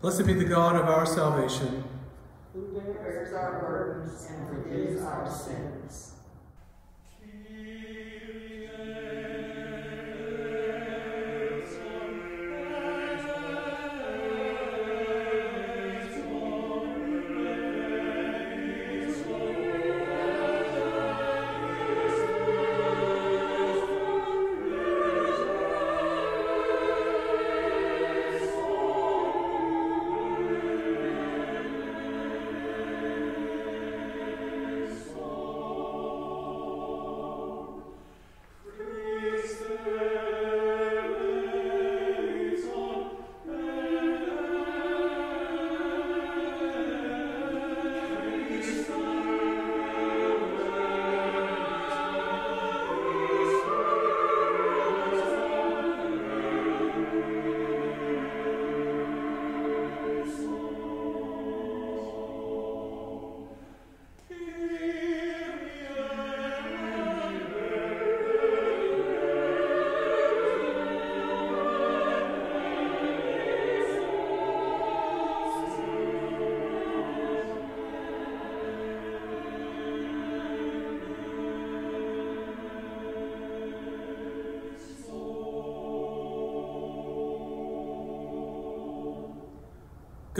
Blessed be the God of our salvation.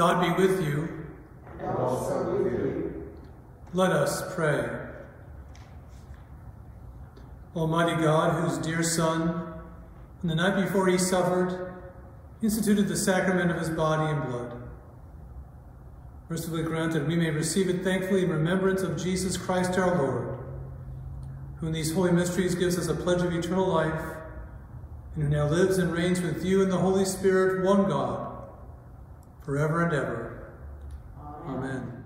God be with you. And also with you. Let us pray. Almighty God, whose dear Son, on the night before he suffered, instituted the sacrament of his body and blood, mercifully grant that we may receive it thankfully in remembrance of Jesus Christ our Lord, who in these holy mysteries gives us a pledge of eternal life, and who now lives and reigns with you in the Holy Spirit, one God, forever and ever. Amen.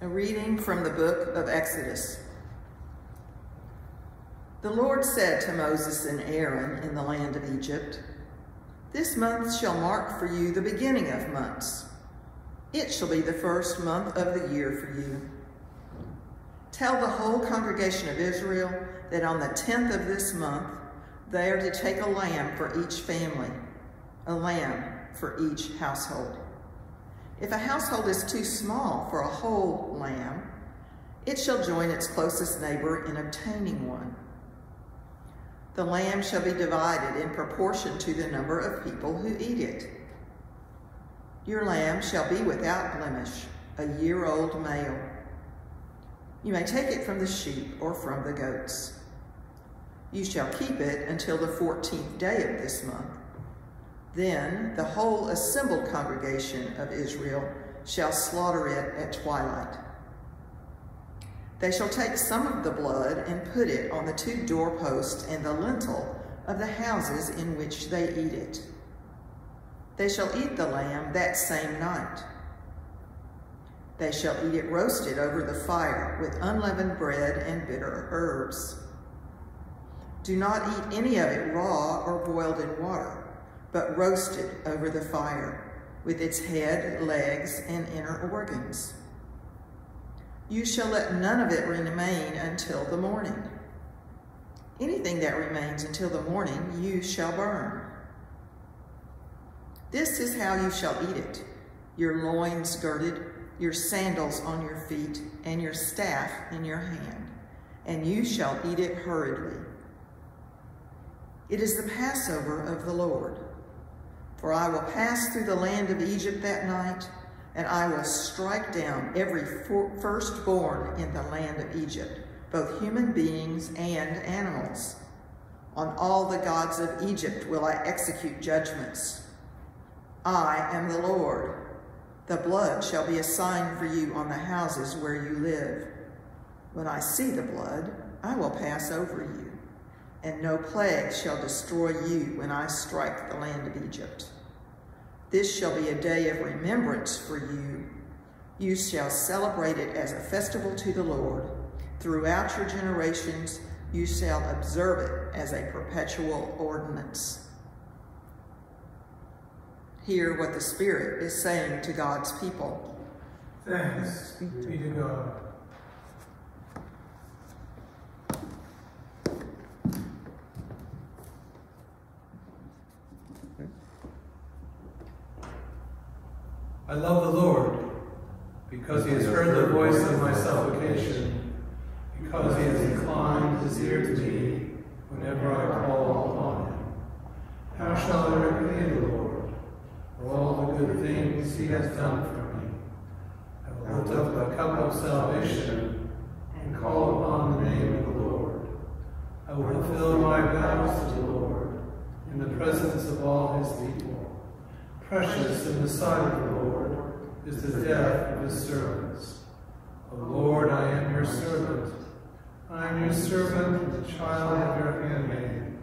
A reading from the book of Exodus. The Lord said to Moses and Aaron in the land of Egypt, This month shall mark for you the beginning of months. It shall be the first month of the year for you. Tell the whole congregation of Israel that on the tenth of this month they are to take a lamb for each family, a lamb for each household. If a household is too small for a whole lamb, it shall join its closest neighbor in obtaining one. The lamb shall be divided in proportion to the number of people who eat it. Your lamb shall be without blemish, a year-old male. You may take it from the sheep or from the goats. You shall keep it until the 14th day of this month. Then the whole assembled congregation of Israel shall slaughter it at twilight. They shall take some of the blood and put it on the two doorposts and the lintel of the houses in which they eat it. They shall eat the lamb that same night. They shall eat it roasted over the fire with unleavened bread and bitter herbs. Do not eat any of it raw or boiled in water but roasted over the fire with its head, legs, and inner organs. You shall let none of it remain until the morning. Anything that remains until the morning you shall burn. This is how you shall eat it, your loins girded, your sandals on your feet, and your staff in your hand, and you shall eat it hurriedly. It is the Passover of the Lord. For I will pass through the land of Egypt that night, and I will strike down every firstborn in the land of Egypt, both human beings and animals. On all the gods of Egypt will I execute judgments. I am the Lord. The blood shall be a sign for you on the houses where you live. When I see the blood, I will pass over you and no plague shall destroy you when I strike the land of Egypt. This shall be a day of remembrance for you. You shall celebrate it as a festival to the Lord. Throughout your generations, you shall observe it as a perpetual ordinance hear what the Spirit is saying to God's people. Thanks be to God. I love the Lord because he has heard the voice of my supplication, because he has inclined his ear to me whenever I call upon him. How shall I repay the Lord? For all the good things he has done for me? I will lift up the cup of salvation and call upon the name of the Lord. I will fulfill my vows to the Lord in the presence of all his people. Precious in the sight of the Lord is the death of his servants. O Lord, I am your servant. I am your servant, the child of your handmaid.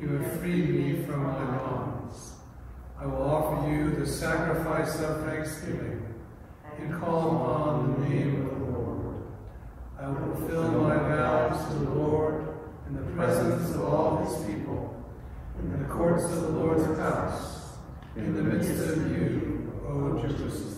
You have freed me from my bonds. I will offer you the sacrifice of thanksgiving and call upon the name of the Lord. I will fulfill my vows to the Lord in the presence of all his people, in the courts of the Lord's house, in the midst of you, O Jerusalem.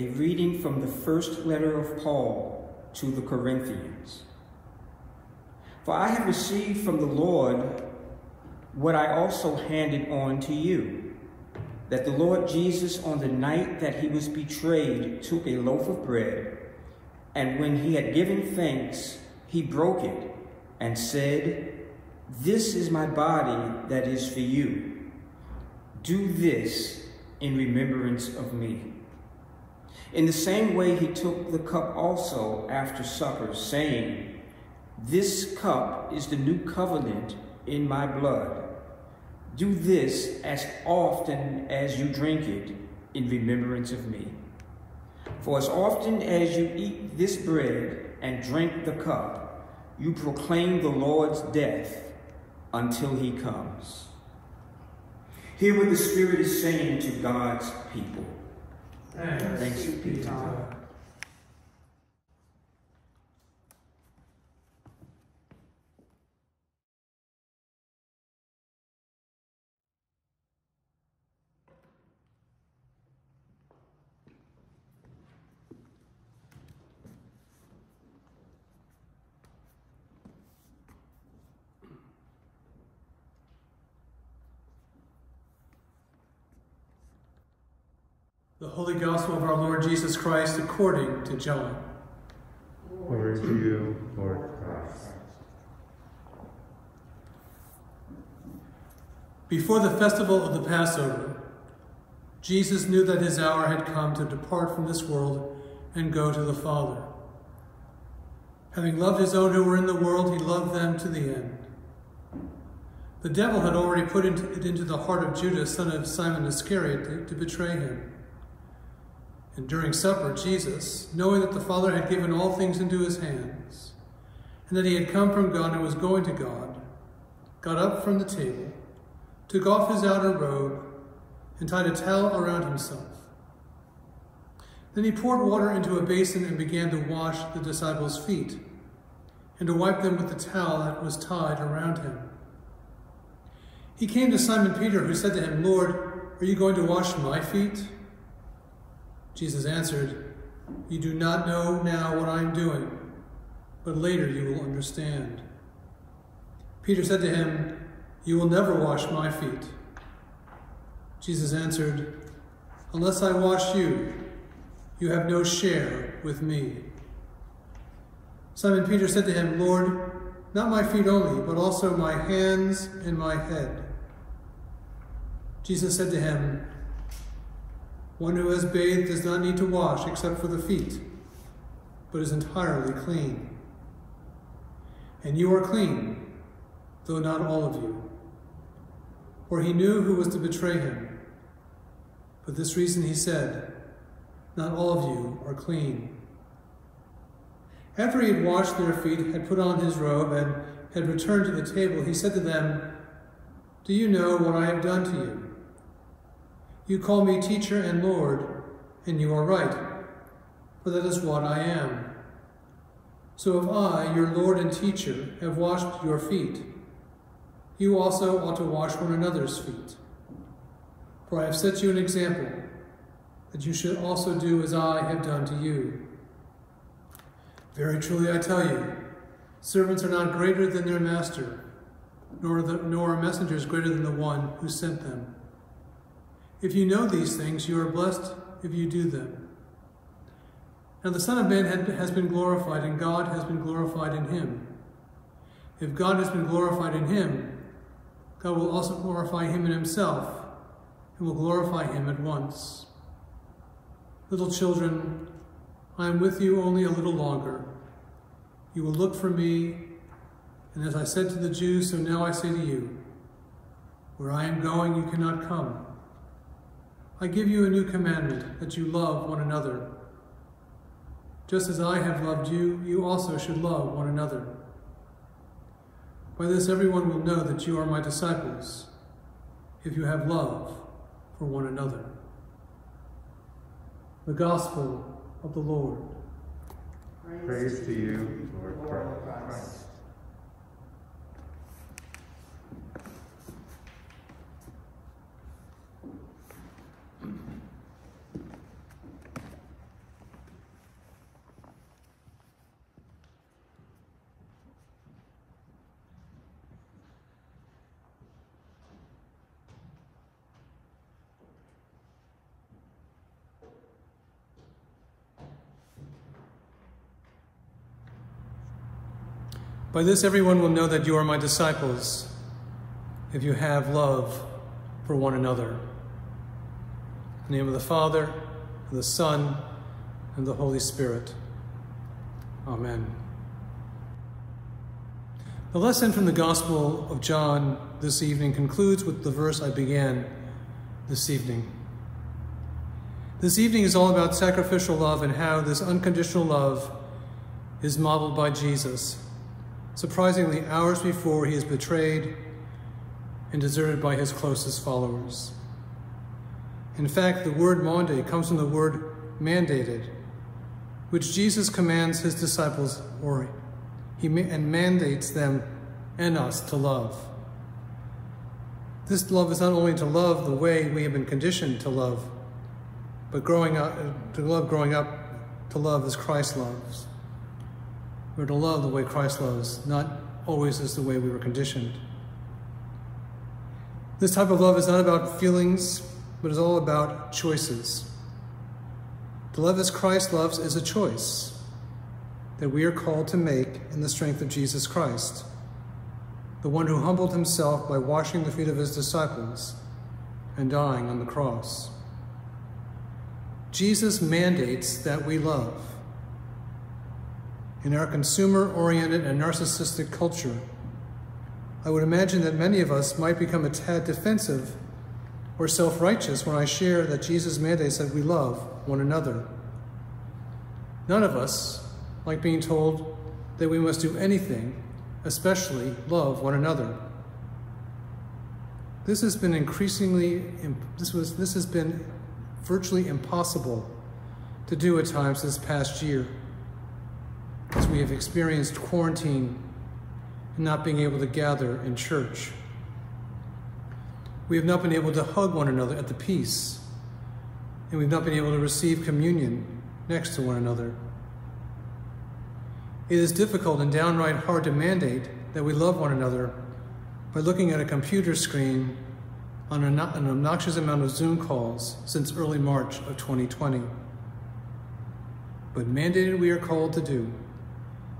A reading from the first letter of Paul to the Corinthians. For I have received from the Lord what I also handed on to you, that the Lord Jesus, on the night that he was betrayed, took a loaf of bread, and when he had given thanks, he broke it and said, This is my body that is for you. Do this in remembrance of me. In the same way, he took the cup also after supper, saying, This cup is the new covenant in my blood. Do this as often as you drink it in remembrance of me. For as often as you eat this bread and drink the cup, you proclaim the Lord's death until he comes. Hear what the Spirit is saying to God's people. Thanks, be to God. The Holy Gospel of our Lord Jesus Christ according to John. Glory to you, Lord Christ. Before the festival of the Passover, Jesus knew that his hour had come to depart from this world and go to the Father. Having loved his own who were in the world, he loved them to the end. The devil had already put it into the heart of Judas, son of Simon Iscariot, to, to betray him. And during supper, Jesus, knowing that the Father had given all things into his hands, and that he had come from God and was going to God, got up from the table, took off his outer robe, and tied a towel around himself. Then he poured water into a basin and began to wash the disciples' feet, and to wipe them with the towel that was tied around him. He came to Simon Peter, who said to him, Lord, are you going to wash my feet? Jesus answered, You do not know now what I am doing, but later you will understand. Peter said to him, You will never wash my feet. Jesus answered, Unless I wash you, you have no share with me. Simon Peter said to him, Lord, not my feet only, but also my hands and my head. Jesus said to him, one who has bathed does not need to wash except for the feet, but is entirely clean. And you are clean, though not all of you. For he knew who was to betray him. For this reason he said, Not all of you are clean. After he had washed their feet, had put on his robe, and had returned to the table, he said to them, Do you know what I have done to you? You call me teacher and Lord, and you are right, for that is what I am. So if I, your Lord and teacher, have washed your feet, you also ought to wash one another's feet. For I have set you an example, that you should also do as I have done to you. Very truly I tell you, servants are not greater than their master, nor, the, nor are messengers greater than the one who sent them. If you know these things, you are blessed if you do them. Now the Son of Man has been glorified, and God has been glorified in him. If God has been glorified in him, God will also glorify him in himself, and will glorify him at once. Little children, I am with you only a little longer. You will look for me, and as I said to the Jews, so now I say to you, where I am going, you cannot come. I give you a new commandment, that you love one another. Just as I have loved you, you also should love one another. By this everyone will know that you are my disciples, if you have love for one another. The Gospel of the Lord. Praise, Praise to you, Lord Christ. By this everyone will know that you are my disciples, if you have love for one another. In the name of the Father, and the Son, and the Holy Spirit. Amen. The lesson from the Gospel of John this evening concludes with the verse I began this evening. This evening is all about sacrificial love and how this unconditional love is modeled by Jesus surprisingly hours before he is betrayed and deserted by his closest followers. In fact, the word Maundy comes from the word mandated, which Jesus commands his disciples, or he and mandates them and us to love. This love is not only to love the way we have been conditioned to love, but growing up to love growing up to love as Christ loves. We're to love the way Christ loves, not always as the way we were conditioned. This type of love is not about feelings, but is all about choices. To love as Christ loves is a choice that we are called to make in the strength of Jesus Christ, the one who humbled himself by washing the feet of his disciples and dying on the cross. Jesus mandates that we love in our consumer-oriented and narcissistic culture, I would imagine that many of us might become a tad defensive or self-righteous when I share that Jesus mandates that we love one another. None of us like being told that we must do anything, especially love one another. This has been increasingly, this, was, this has been virtually impossible to do at times this past year as we have experienced quarantine and not being able to gather in church. We have not been able to hug one another at the peace, and we've not been able to receive communion next to one another. It is difficult and downright hard to mandate that we love one another by looking at a computer screen on an obnoxious amount of Zoom calls since early March of 2020. But mandated we are called to do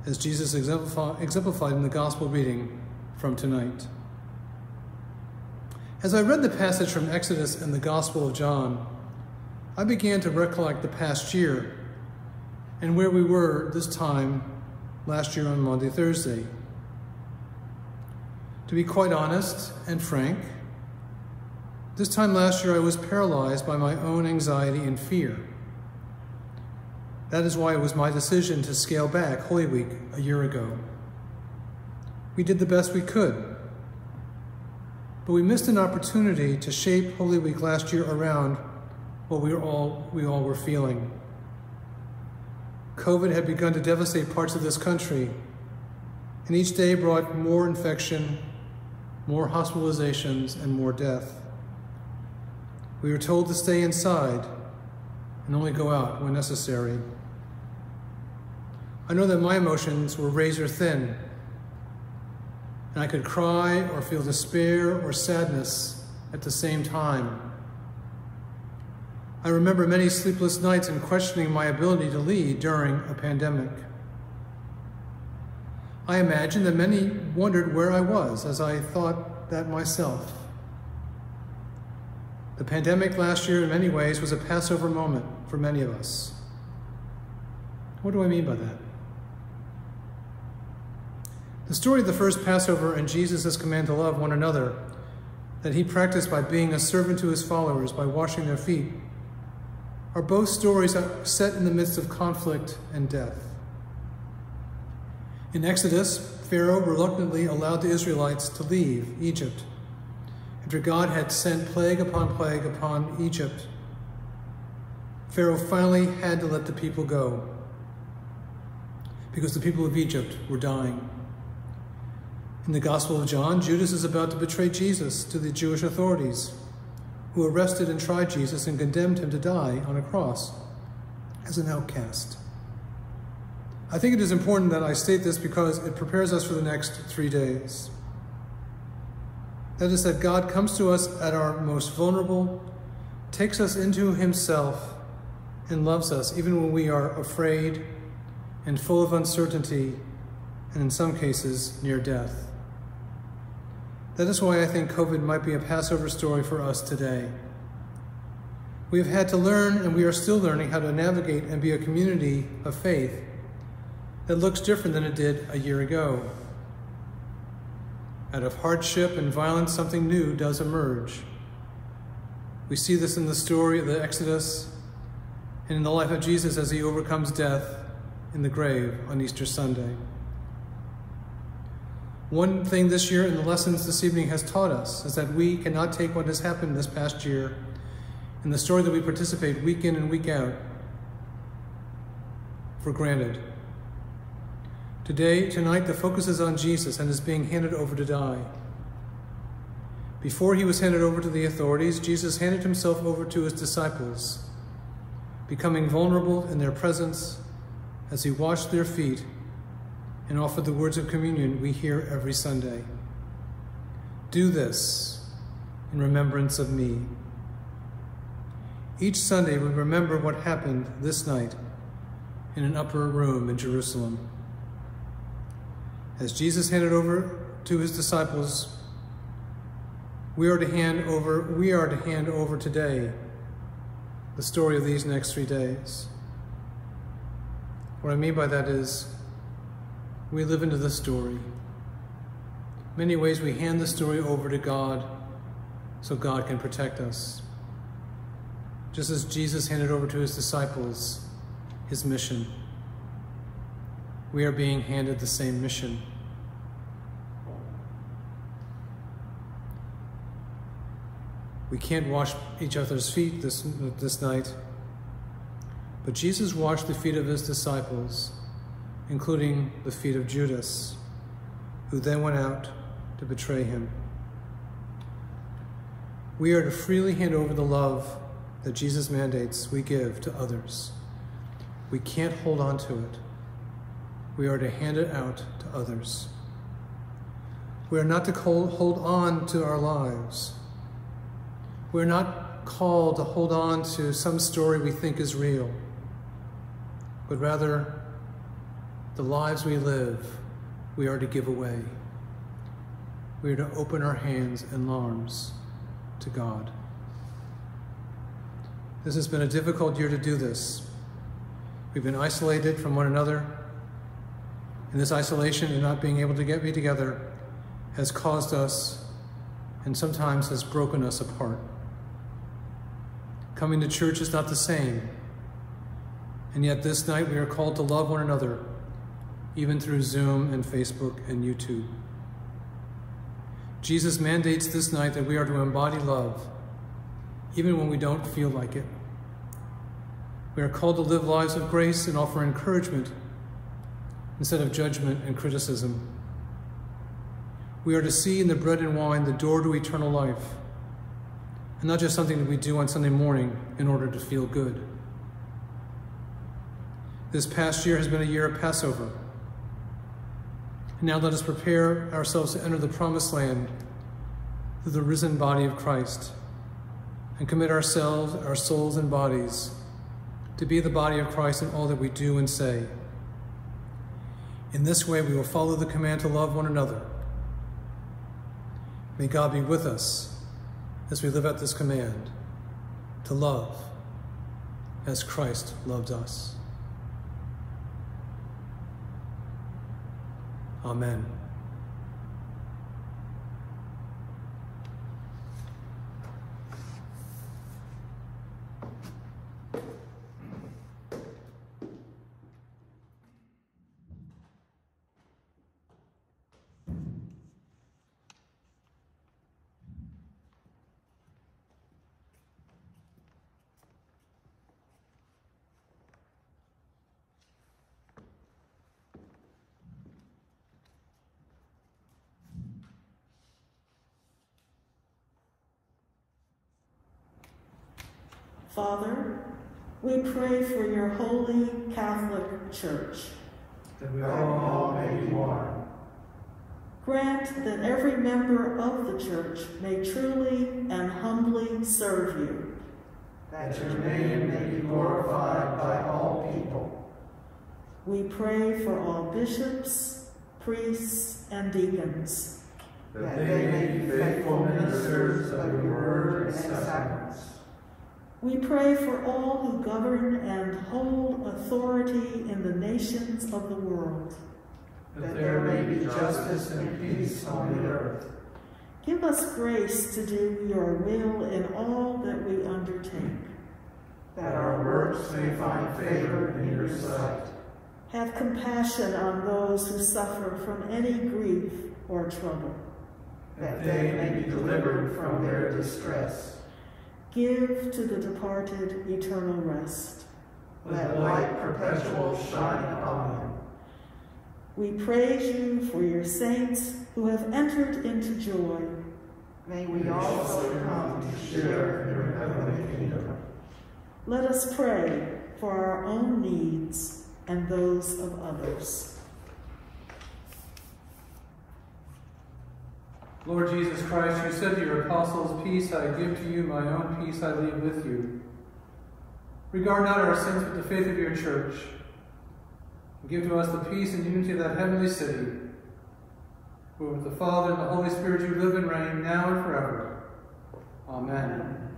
as Jesus exemplified in the gospel reading from tonight. As I read the passage from Exodus and the Gospel of John, I began to recollect the past year and where we were this time last year on Maundy Thursday. To be quite honest and frank, this time last year I was paralyzed by my own anxiety and fear. That is why it was my decision to scale back Holy Week a year ago. We did the best we could, but we missed an opportunity to shape Holy Week last year around what we, all, we all were feeling. COVID had begun to devastate parts of this country, and each day brought more infection, more hospitalizations, and more death. We were told to stay inside and only go out when necessary. I know that my emotions were razor thin, and I could cry or feel despair or sadness at the same time. I remember many sleepless nights and questioning my ability to lead during a pandemic. I imagine that many wondered where I was as I thought that myself. The pandemic last year, in many ways, was a Passover moment for many of us. What do I mean by that? The story of the first Passover and Jesus' command to love one another, that he practiced by being a servant to his followers, by washing their feet, are both stories set in the midst of conflict and death. In Exodus, Pharaoh reluctantly allowed the Israelites to leave Egypt after God had sent plague upon plague upon Egypt. Pharaoh finally had to let the people go because the people of Egypt were dying. In the Gospel of John, Judas is about to betray Jesus to the Jewish authorities who arrested and tried Jesus and condemned him to die on a cross as an outcast. I think it is important that I state this because it prepares us for the next three days. That is, that God comes to us at our most vulnerable, takes us into himself, and loves us even when we are afraid and full of uncertainty, and in some cases, near death. That is why I think COVID might be a Passover story for us today. We have had to learn, and we are still learning, how to navigate and be a community of faith that looks different than it did a year ago. Out of hardship and violence, something new does emerge. We see this in the story of the Exodus and in the life of Jesus as he overcomes death in the grave on Easter Sunday. One thing this year and the lessons this evening has taught us is that we cannot take what has happened this past year and the story that we participate week in and week out for granted. Today, tonight, the focus is on Jesus and is being handed over to die. Before he was handed over to the authorities, Jesus handed himself over to his disciples, becoming vulnerable in their presence as he washed their feet and offer the words of communion we hear every Sunday. Do this in remembrance of me. Each Sunday, we remember what happened this night in an upper room in Jerusalem. As Jesus handed over to his disciples, we are to hand over, we are to hand over today the story of these next three days. What I mean by that is we live into the story. Many ways we hand the story over to God so God can protect us. Just as Jesus handed over to his disciples his mission, we are being handed the same mission. We can't wash each other's feet this, this night, but Jesus washed the feet of his disciples including the feet of Judas, who then went out to betray him. We are to freely hand over the love that Jesus mandates we give to others. We can't hold on to it. We are to hand it out to others. We are not to hold on to our lives. We're not called to hold on to some story we think is real, but rather the lives we live, we are to give away. We are to open our hands and arms to God. This has been a difficult year to do this. We've been isolated from one another, and this isolation and not being able to get me together has caused us and sometimes has broken us apart. Coming to church is not the same, and yet this night we are called to love one another even through Zoom and Facebook and YouTube. Jesus mandates this night that we are to embody love, even when we don't feel like it. We are called to live lives of grace and offer encouragement instead of judgment and criticism. We are to see in the bread and wine the door to eternal life, and not just something that we do on Sunday morning in order to feel good. This past year has been a year of Passover. And now let us prepare ourselves to enter the promised land through the risen body of Christ and commit ourselves, our souls, and bodies to be the body of Christ in all that we do and say. In this way, we will follow the command to love one another. May God be with us as we live out this command to love as Christ loved us. Amen. Father, we pray for your holy Catholic Church. That we all may be one. Grant that every member of the church may truly and humbly serve you. That your name may be glorified by all people. We pray for all bishops, priests, and deacons. That they may be faithful ministers of your word and sacraments. We pray for all who govern and hold authority in the nations of the world. That there may be justice and peace on the earth. Give us grace to do your will in all that we undertake. That our works may find favor in your sight. Have compassion on those who suffer from any grief or trouble. That they may be delivered from their distress. Give to the departed eternal rest. Let light perpetual shine upon them. We praise you for your saints who have entered into joy. May we also come to share in your heavenly kingdom. Let us pray for our own needs and those of others. Lord Jesus Christ, you said to your apostles, Peace I give to you, my own peace I leave with you. Regard not our sins, but the faith of your church. Give to us the peace and unity of that heavenly city, where with the Father and the Holy Spirit you live and reign, now and forever. Amen.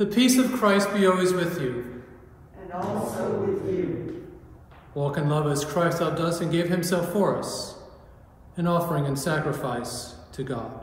The peace of Christ be always with you. And also with you. Walk in love as Christ loved us and gave himself for us, an offering and sacrifice to God.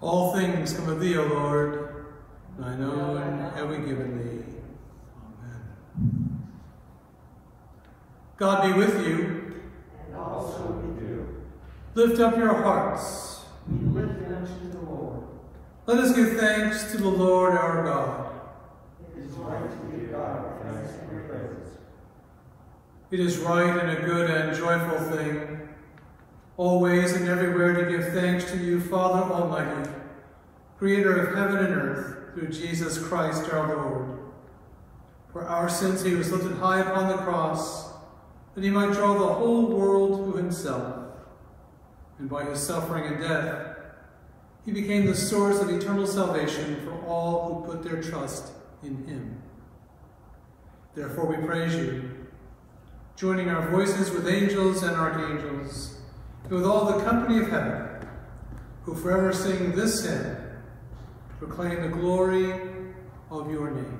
All things come of thee, O Lord. Thine own have we given thee. Amen. God be with you. And also with you. Lift up your hearts. We lift them to the Lord. Let us give thanks to the Lord our God. It is right to give God thanks and praise. It is right and a good and joyful thing, always and everywhere to give thanks to you, Father Almighty, creator of heaven and earth, through Jesus Christ our Lord. For our sins he was lifted high upon the cross, that he might draw the whole world to himself. And by his suffering and death, he became the source of eternal salvation for all who put their trust in him. Therefore we praise you, joining our voices with angels and archangels, with all the company of heaven, who forever sing this hymn, proclaim the glory of your name.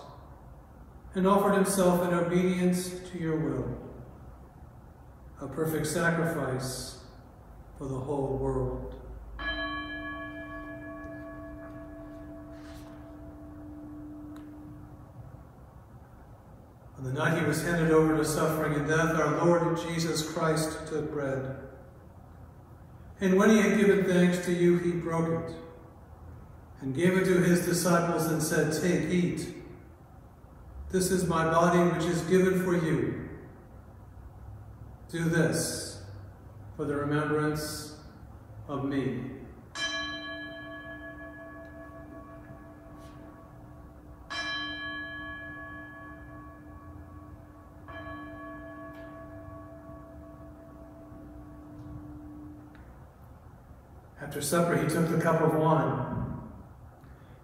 and offered himself in obedience to your will, a perfect sacrifice for the whole world. On the night he was handed over to suffering and death, our Lord Jesus Christ took bread. And when he had given thanks to you, he broke it and gave it to his disciples and said, Take, eat. This is my body which is given for you. Do this for the remembrance of me. After supper, he took the cup of wine.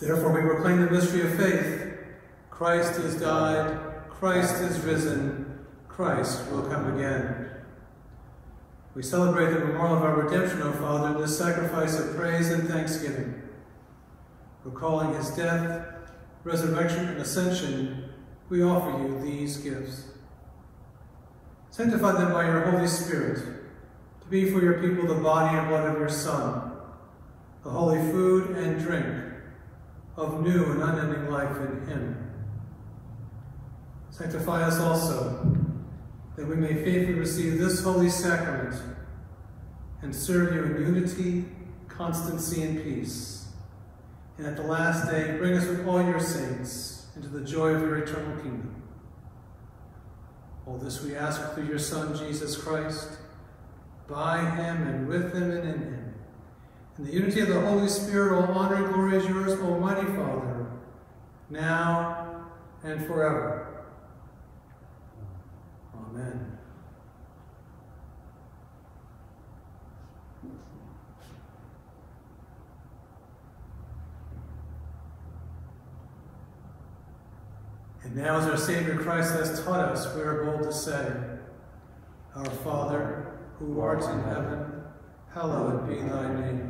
Therefore, we proclaim the mystery of faith. Christ has died, Christ is risen, Christ will come again. We celebrate the memorial of our redemption, O Father, in this sacrifice of praise and thanksgiving. Recalling his death, resurrection, and ascension, we offer you these gifts. Sanctify them by your Holy Spirit, to be for your people the body and blood of your Son, the holy food and drink of new and unending life in him. Sanctify us also, that we may faithfully receive this holy sacrament and serve you in unity, constancy, and peace. And at the last day, bring us with all your saints into the joy of your eternal kingdom. All this we ask through your Son, Jesus Christ, by him and with him and in him in the unity of the Holy Spirit, all honor and glory is yours, Almighty Father, now and forever. Amen. And now, as our Savior Christ has taught us, we are bold to say, Our Father, who art in heaven, hallowed be thy name.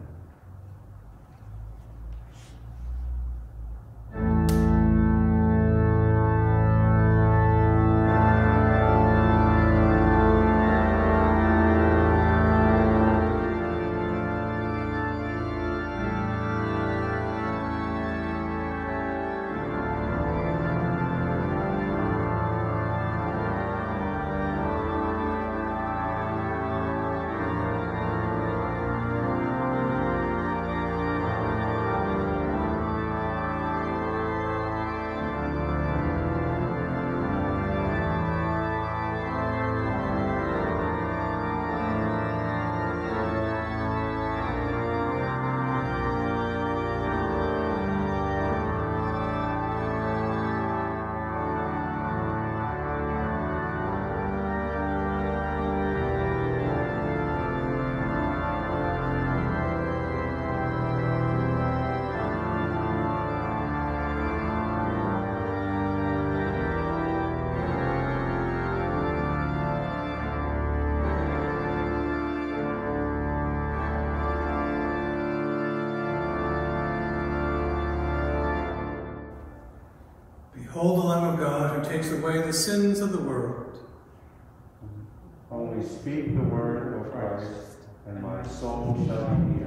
Takes away the sins of the world. Only speak the word of Christ, and my soul shall be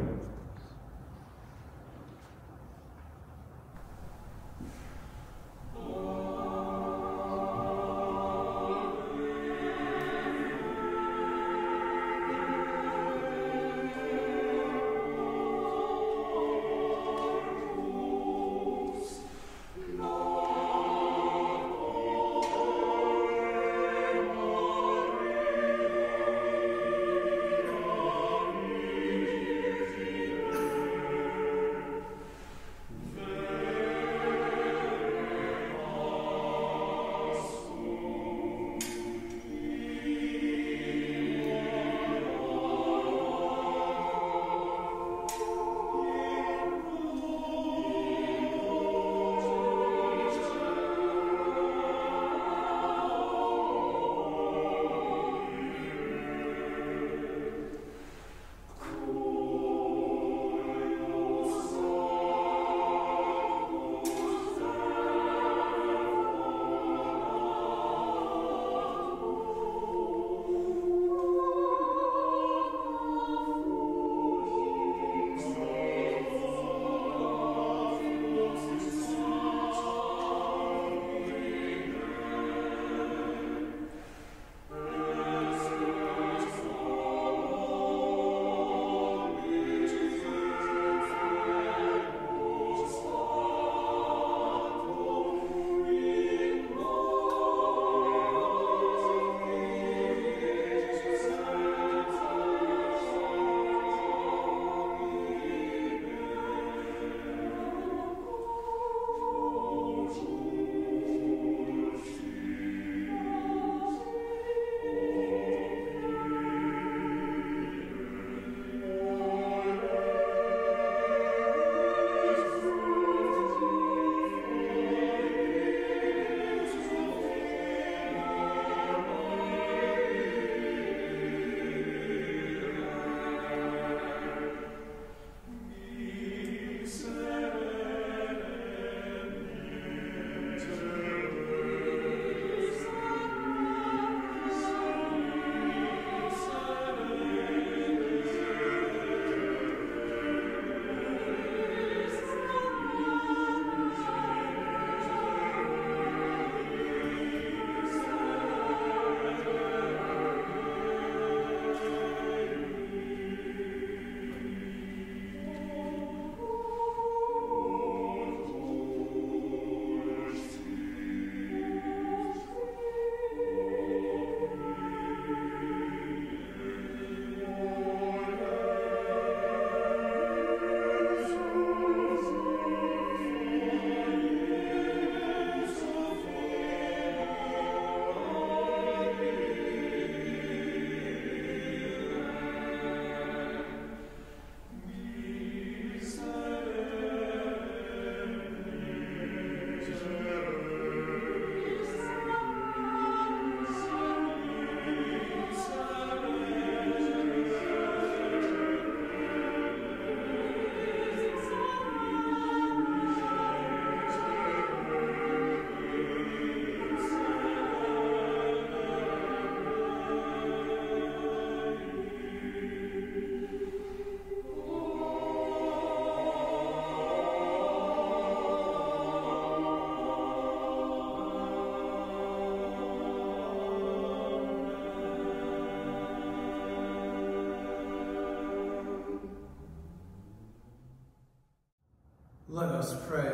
Let us pray.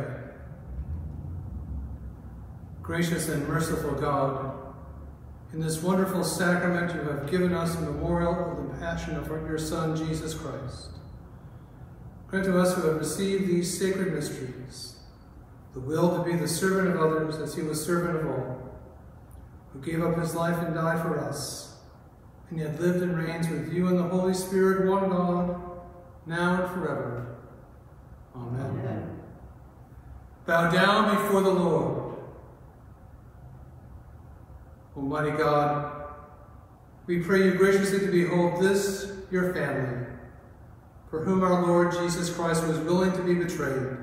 Gracious and merciful God, in this wonderful sacrament you have given us a memorial of the passion of your Son, Jesus Christ. Grant to us who have received these sacred mysteries the will to be the servant of others as he was servant of all, who gave up his life and died for us, and yet lived and reigns with you and the Holy Spirit, one God, now and forever. Amen. Amen. Bow down before the Lord. Almighty God, we pray you graciously to behold this, your family, for whom our Lord Jesus Christ was willing to be betrayed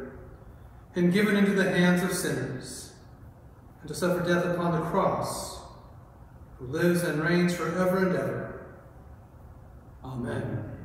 and given into the hands of sinners, and to suffer death upon the cross, who lives and reigns forever and ever. Amen.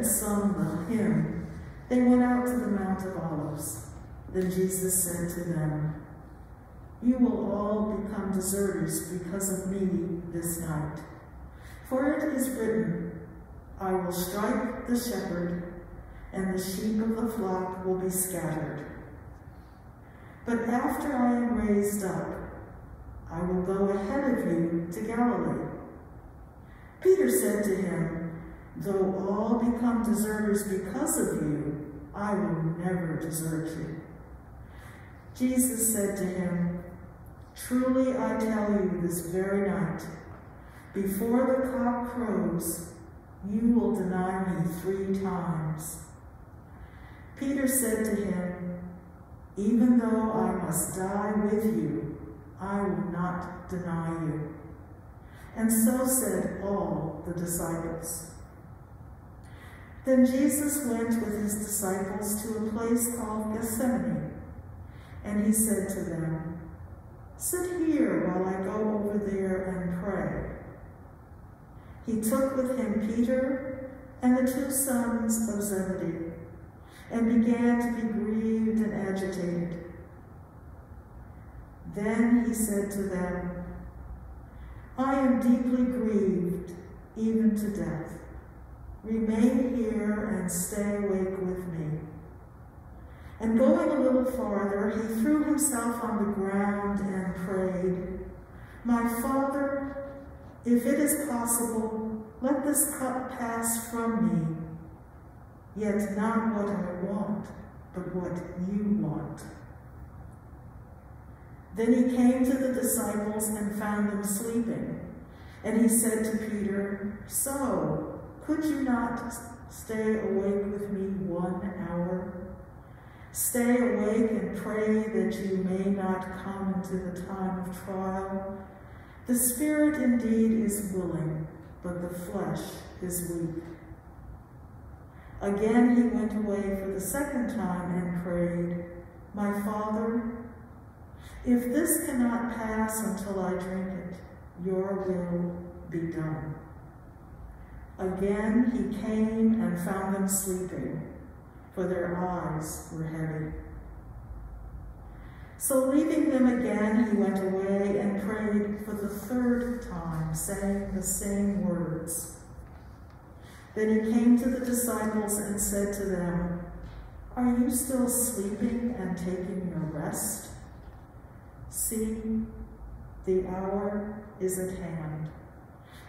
Had sung the hymn, they went out to the Mount of Olives. Then Jesus said to them, You will all become deserters because of me this night. For it is written, I will strike the shepherd, and the sheep of the flock will be scattered. But after I am raised up, I will go ahead of you to Galilee. Peter said to him, Though all become deserters because of you, I will never desert you. Jesus said to him, Truly I tell you this very night, before the cock crows, you will deny me three times. Peter said to him, Even though I must die with you, I will not deny you. And so said all the disciples. Then Jesus went with his disciples to a place called Gethsemane, and he said to them, Sit here while I go over there and pray. He took with him Peter and the two sons of Zebedee, and began to be grieved and agitated. Then he said to them, I am deeply grieved, even to death. Remain here and stay awake with me. And going a little farther, he threw himself on the ground and prayed, My Father, if it is possible, let this cup pass from me. Yet not what I want, but what you want. Then he came to the disciples and found them sleeping. And he said to Peter, So, could you not stay awake with me one hour? Stay awake and pray that you may not come into the time of trial. The spirit indeed is willing, but the flesh is weak. Again he went away for the second time and prayed, My Father, if this cannot pass until I drink it, your will be done. Again he came and found them sleeping, for their eyes were heavy. So leaving them again, he went away and prayed for the third time, saying the same words. Then he came to the disciples and said to them, Are you still sleeping and taking your rest? See, the hour is at hand,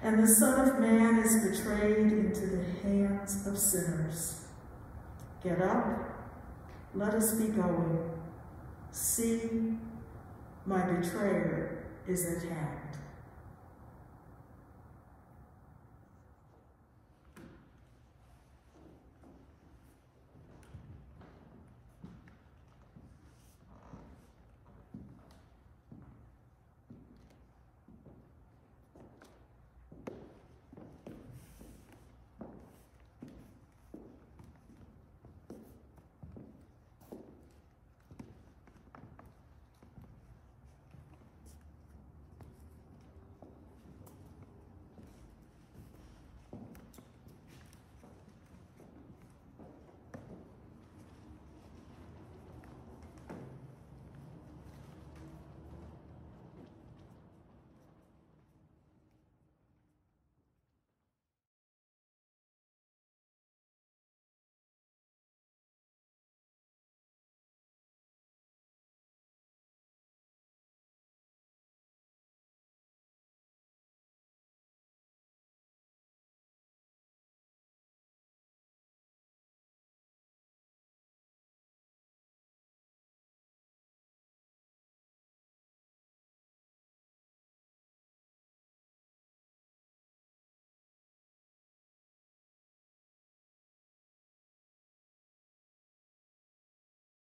and the Son of Man is betrayed into the hands of sinners. Get up, let us be going. See, my betrayer is at hand.